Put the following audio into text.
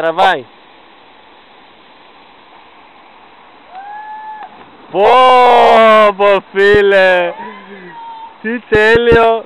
Travai. vai. Bobo, filha! Titelio!